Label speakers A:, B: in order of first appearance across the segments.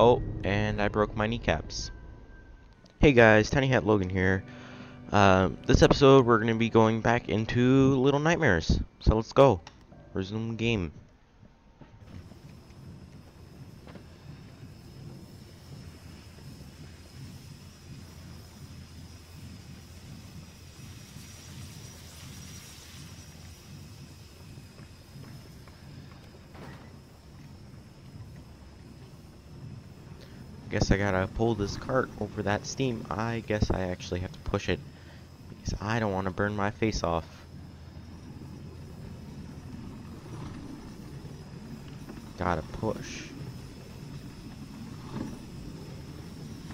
A: Oh, and I broke my kneecaps. Hey guys, Tiny Hat Logan here. Uh, this episode we're going to be going back into Little Nightmares. So let's go. Resume game. Guess I gotta pull this cart over that steam. I guess I actually have to push it. Because I don't want to burn my face off. Gotta push.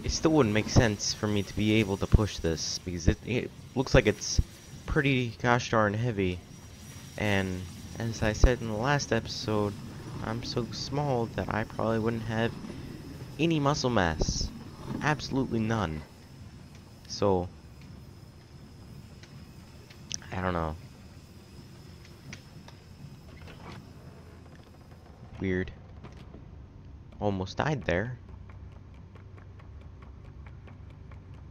A: It still wouldn't make sense for me to be able to push this. Because it, it looks like it's pretty gosh darn heavy. And as I said in the last episode, I'm so small that I probably wouldn't have any muscle mass. Absolutely none. So, I don't know. Weird. Almost died there.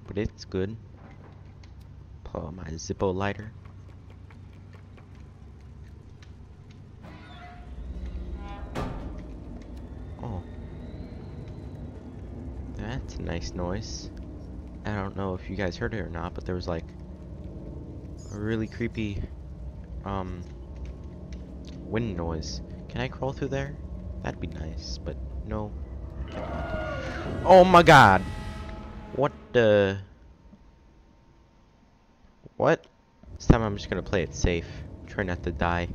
A: But it's good. Pull out my Zippo lighter. That's a nice noise. I don't know if you guys heard it or not, but there was like a really creepy um wind noise. Can I crawl through there? That'd be nice, but no. Oh my god! What the... What? This time I'm just gonna play it safe. Try not to die.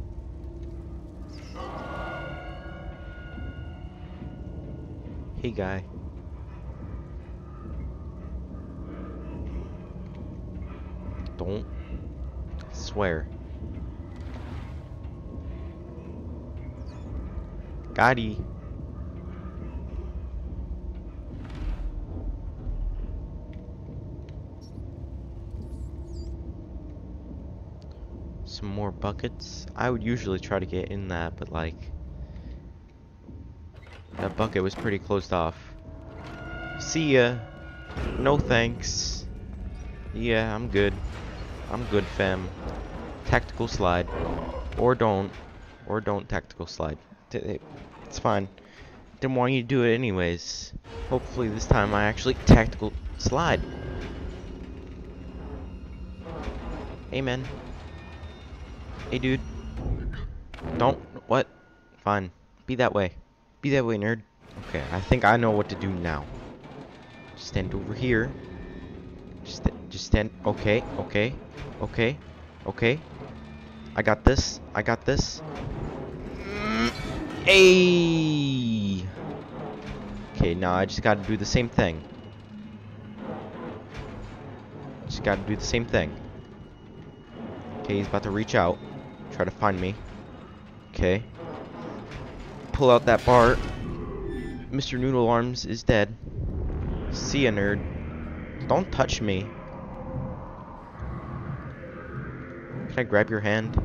A: Hey guy. Don't swear. Gotti. Some more buckets. I would usually try to get in that, but like that bucket was pretty closed off. See ya. No thanks. Yeah, I'm good. I'm good, fam. Tactical slide. Or don't. Or don't tactical slide. It's fine. Didn't want you to do it anyways. Hopefully this time I actually tactical slide. Man. Hey, dude. Don't. What? Fine. Be that way. Be that way, nerd. Okay, I think I know what to do now. Stand over here. Just, stand. Okay, okay, okay, okay. I got this. I got this. Hey. Okay, now I just gotta do the same thing. Just gotta do the same thing. Okay, he's about to reach out. Try to find me. Okay. Pull out that bar. Mr. Noodle Arms is dead. See ya, nerd. Don't touch me. Can I grab your hand?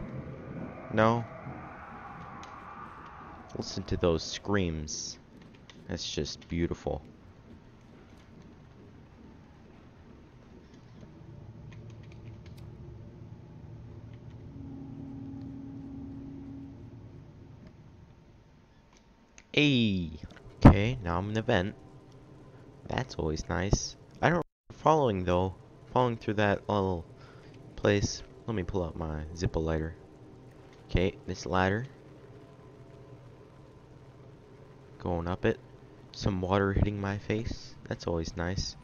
A: No? Listen to those screams. That's just beautiful. Hey! Okay, now I'm in the vent. That's always nice. I don't following though. Following through that little place. Let me pull out my Zippo lighter. Okay, this ladder. Going up it. Some water hitting my face. That's always nice.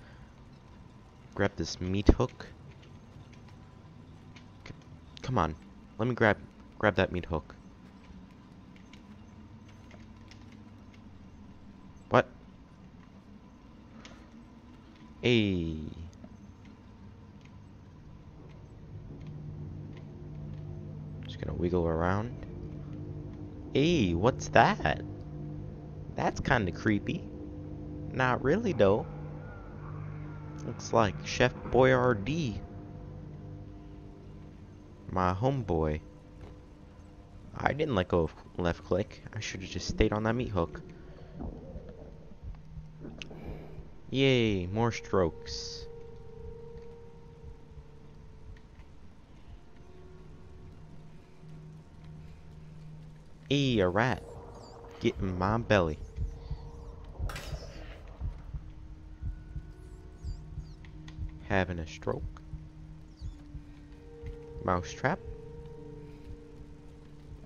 A: Grab this meat hook. C come on. Let me grab grab that meat hook. What? Hey. Just gonna wiggle around. Hey, what's that? That's kind of creepy. Not really, though. Looks like Chef Boyardee. My homeboy. I didn't let go of left click. I should have just stayed on that meat hook. Yay, more strokes. Hey, a rat. Get in my belly. Having a stroke. Mousetrap.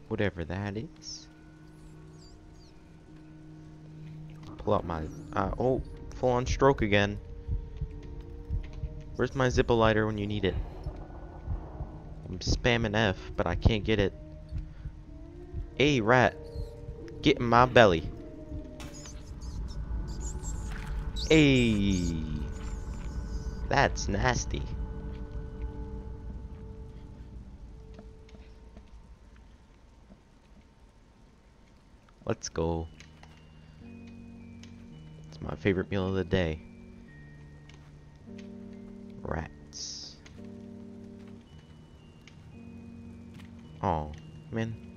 A: Whatever that is. Pull out my... Uh, oh, full on stroke again. Where's my Zippo lighter when you need it? I'm spamming F, but I can't get it. Hey, rat. Get in my belly. Hey. That's nasty. Let's go. It's my favorite meal of the day. Rats. Oh, man.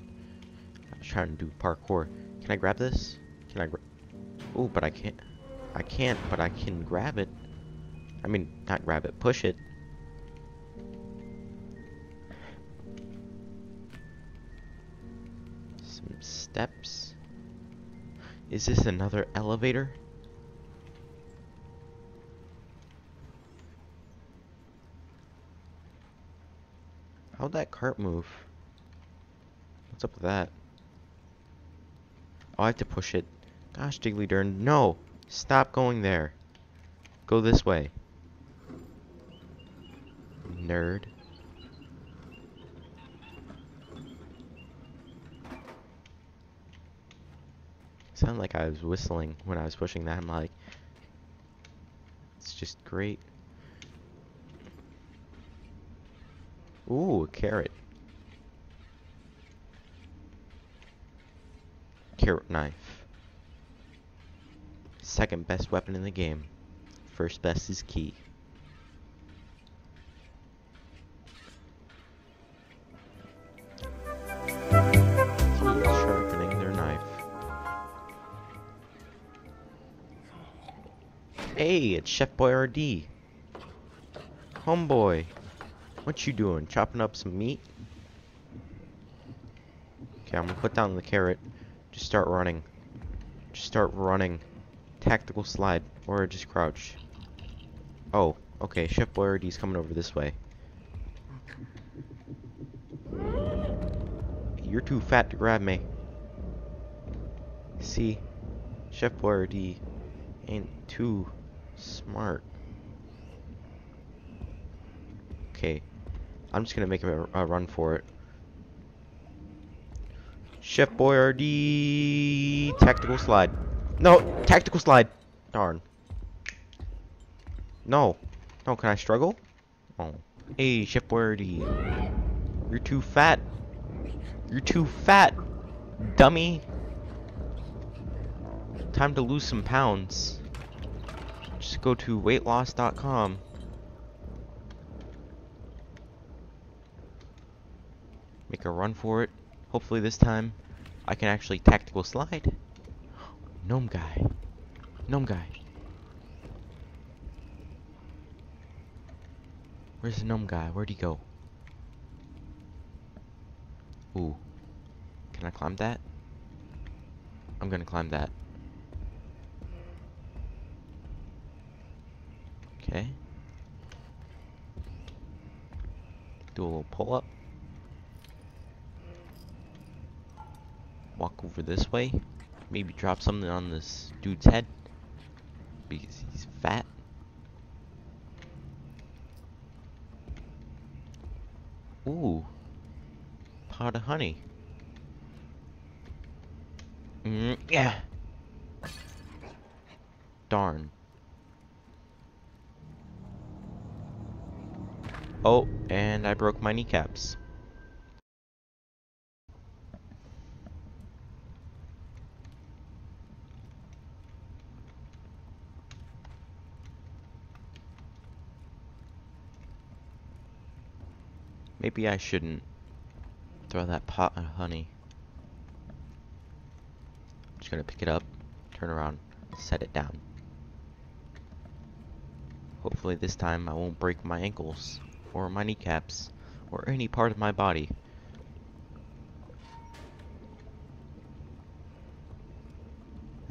A: Trying to do parkour. Can I grab this? Can I grab... Oh, but I can't. I can't, but I can grab it. I mean, not grab it, push it. Some steps. Is this another elevator? How'd that cart move? What's up with that? Oh, I have to push it. Gosh, Diggly Dern, no! Stop going there. Go this way. Nerd. Sound like I was whistling when I was pushing that. I'm like, it's just great. Ooh, a carrot. Carrot knife. Second best weapon in the game. First best is key. sharpening their knife. Hey, it's Chef Boyardee. Homeboy. What you doing? Chopping up some meat? Okay, I'm gonna put down the carrot. Just start running. Just start running. Tactical slide. Or just crouch. Oh, okay. Chef Boyardee's coming over this way. You're too fat to grab me. See? Chef Boyardee ain't too smart. Okay. I'm just gonna make a, a run for it. Chef Boyardee tactical slide. No, tactical slide. Darn. No. No, can I struggle? Oh. Hey, Chef Boyardee. You're too fat. You're too fat, dummy. Time to lose some pounds. Just go to weightloss.com. Make a run for it. Hopefully this time I can actually tactical slide. Gnome guy. Gnome guy. Where's the gnome guy? Where'd he go? Ooh. Can I climb that? I'm gonna climb that. Okay. Do a little pull up. Walk over this way. Maybe drop something on this dude's head. Because he's fat. Ooh. Pot of honey. Mm, yeah. Darn. Oh, and I broke my kneecaps. Maybe I shouldn't throw that pot of honey. I'm just gonna pick it up, turn around, set it down. Hopefully this time I won't break my ankles, or my kneecaps, or any part of my body.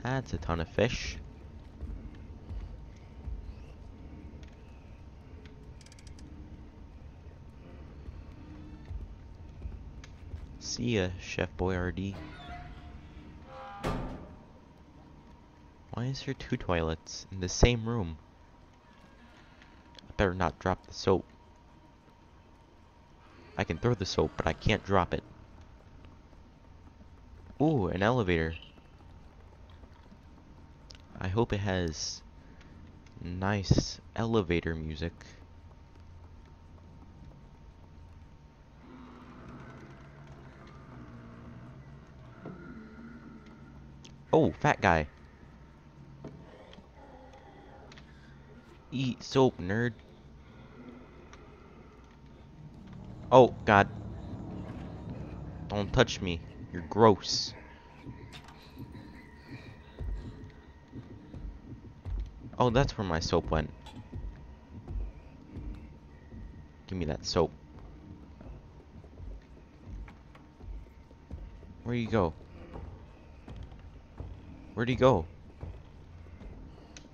A: That's a ton of fish. See ya, uh, Chef Boyardee. Why is there two toilets in the same room? I better not drop the soap. I can throw the soap, but I can't drop it. Ooh, an elevator. I hope it has nice elevator music. Oh, fat guy. Eat soap, nerd. Oh, God. Don't touch me. You're gross. Oh, that's where my soap went. Give me that soap. Where you go? Where'd he go?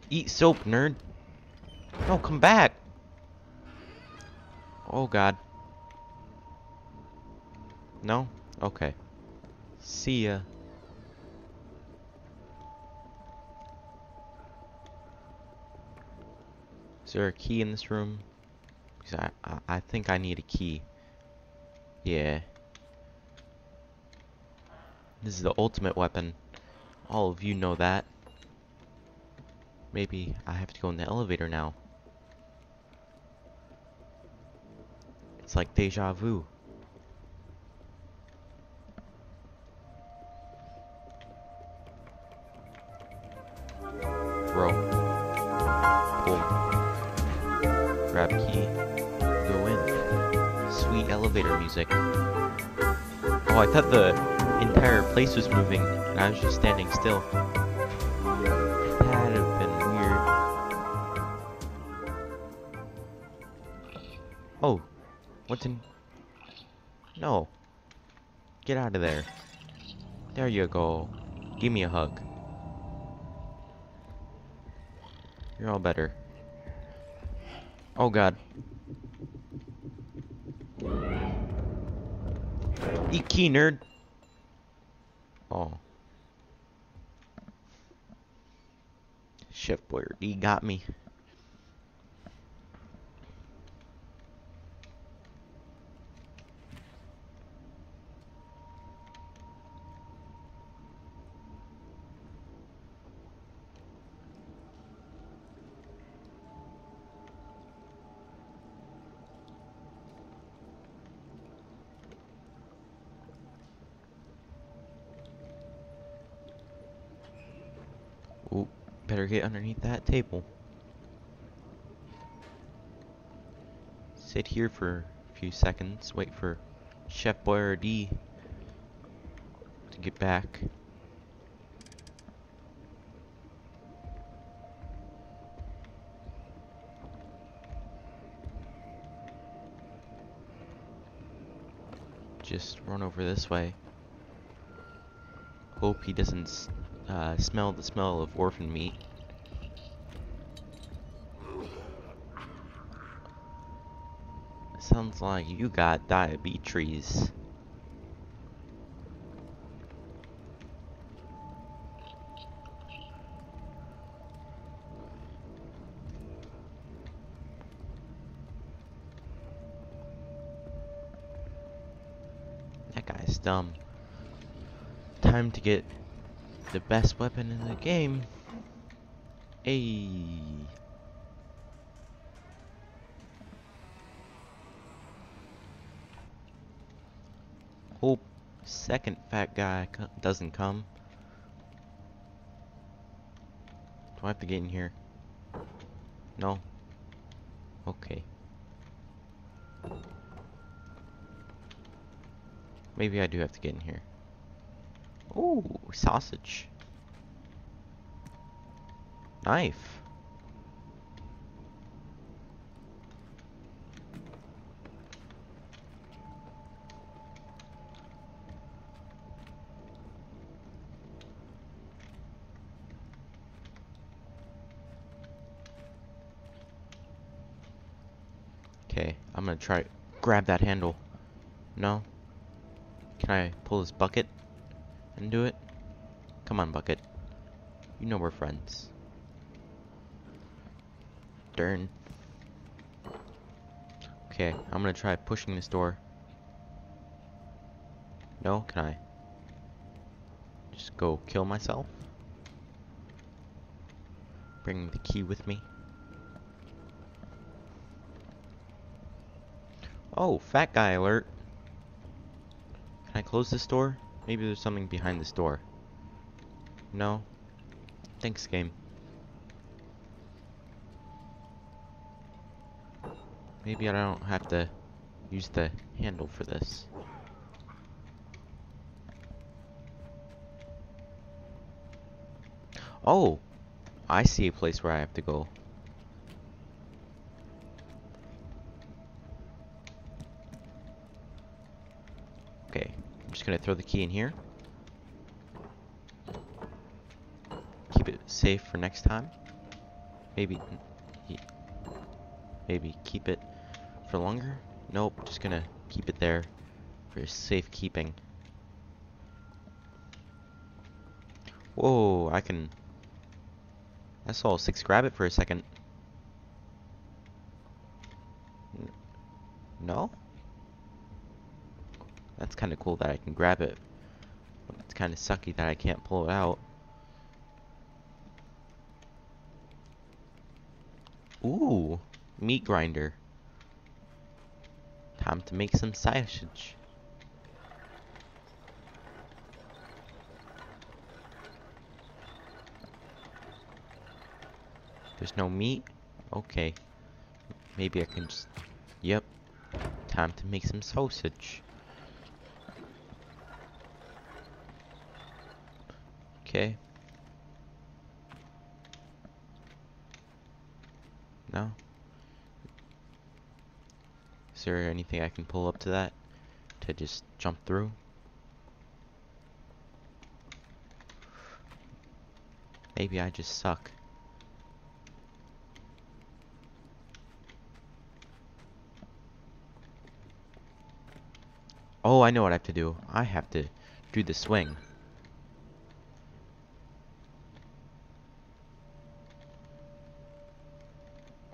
A: Eat soap, nerd. No, come back. Oh, God. No? Okay. See ya. Is there a key in this room? Because I, I, I think I need a key. Yeah. This is the ultimate weapon. All of you know that. Maybe I have to go in the elevator now. It's like deja vu. Throw. Pull. Grab key. Go in. Sweet elevator music. Oh, I thought the entire place was moving and I was just standing still. That'd have been weird. Oh, what's in? No. Get out of there. There you go. Give me a hug. You're all better. Oh god. Eat key, nerd. Oh. Chef Boyardee got me. Ooh, better get underneath that table. Sit here for a few seconds, wait for Chef Boyardee to get back. Just run over this way. Hope he doesn't uh, smell the smell of orphan meat. Sounds like you got diabetes. That guy's dumb. Time to get the best weapon in the game. Hey. Hope second fat guy doesn't come. Do I have to get in here? No? Okay. Maybe I do have to get in here. Ooh, sausage. Knife. Okay, I'm gonna try grab that handle. No? Can I pull this bucket and do it? Come on, bucket. You know we're friends. Darn. Okay, I'm gonna try pushing this door. No? Can I? Just go kill myself? Bring the key with me. Oh, fat guy alert. Can I close this door? Maybe there's something behind this door. No? Thanks, game. Maybe I don't have to use the handle for this. Oh! I see a place where I have to go. Just gonna throw the key in here. Keep it safe for next time. Maybe, maybe keep it for longer. Nope, just gonna keep it there for safekeeping. Whoa, I can... I saw six grab it for a second. No? That's kind of cool that I can grab it. But It's kind of sucky that I can't pull it out. Ooh, meat grinder. Time to make some sausage. There's no meat? Okay. Maybe I can just... Yep. Time to make some sausage. Okay. No? Is there anything I can pull up to that? To just jump through? Maybe I just suck. Oh, I know what I have to do. I have to do the swing.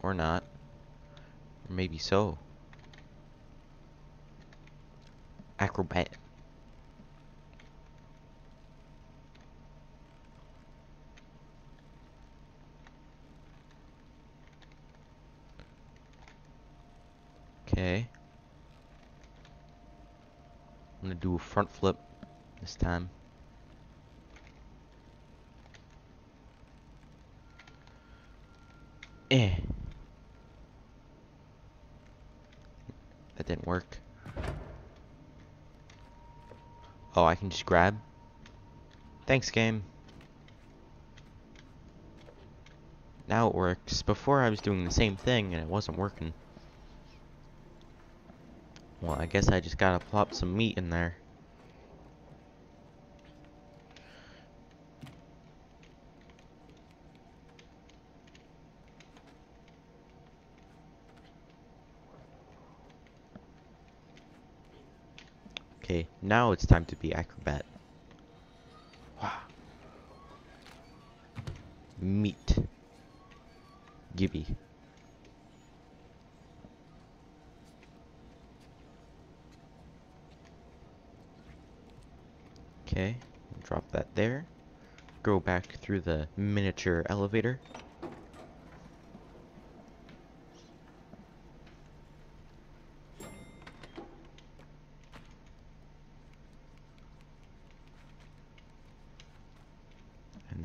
A: Or not. Or maybe so. Acrobat. Okay. I'm gonna do a front flip this time. Didn't work. Oh, I can just grab? Thanks, game. Now it works. Before I was doing the same thing and it wasn't working. Well, I guess I just gotta plop some meat in there. Okay, now it's time to be acrobat. Wow. Meat. Gibby. Okay, drop that there. Go back through the miniature elevator.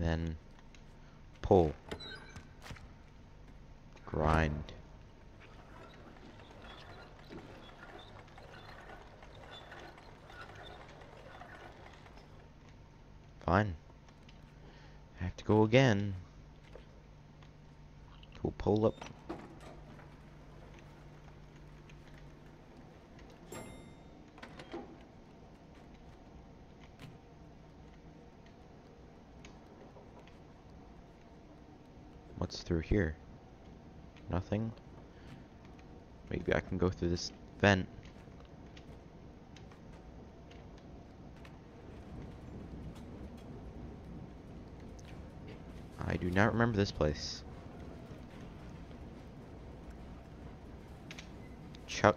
A: then pull, grind. Fine. I have to go again. We'll pull up. What's through here? Nothing? Maybe I can go through this vent. I do not remember this place. Chuck.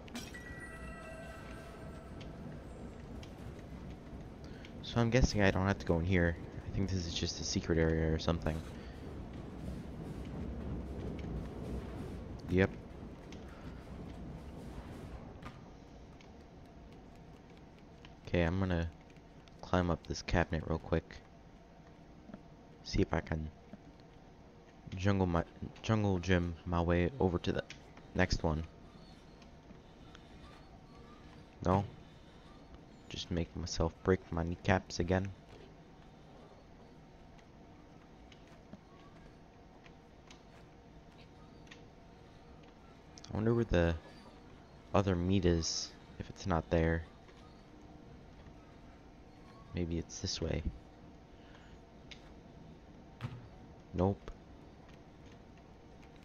A: So I'm guessing I don't have to go in here. I think this is just a secret area or something. Yep. Okay, I'm gonna climb up this cabinet real quick. See if I can jungle my jungle gym my way over to the next one. No? Just make myself break my kneecaps again. I wonder where the other meat is, if it's not there. Maybe it's this way. Nope.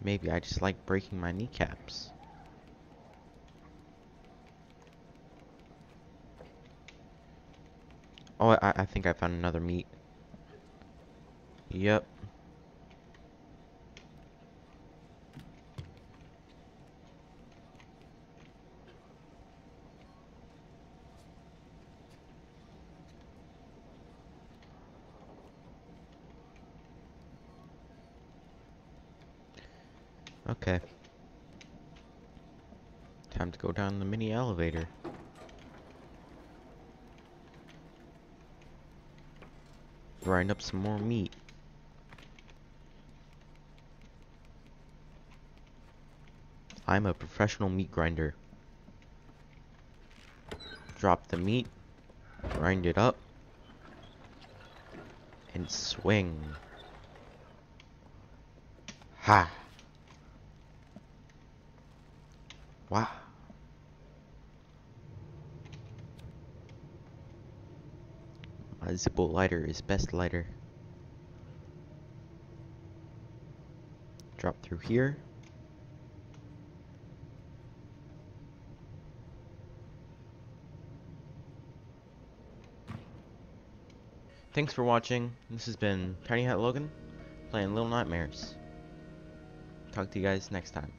A: Maybe I just like breaking my kneecaps. Oh, I, I think I found another meat. Yep. Okay. Time to go down the mini elevator. Grind up some more meat. I'm a professional meat grinder. Drop the meat, grind it up, and swing. Ha! Wow. My Zippo lighter is best lighter. Drop through here. Thanks for watching. This has been Tiny Hat Logan playing Little Nightmares. Talk to you guys next time.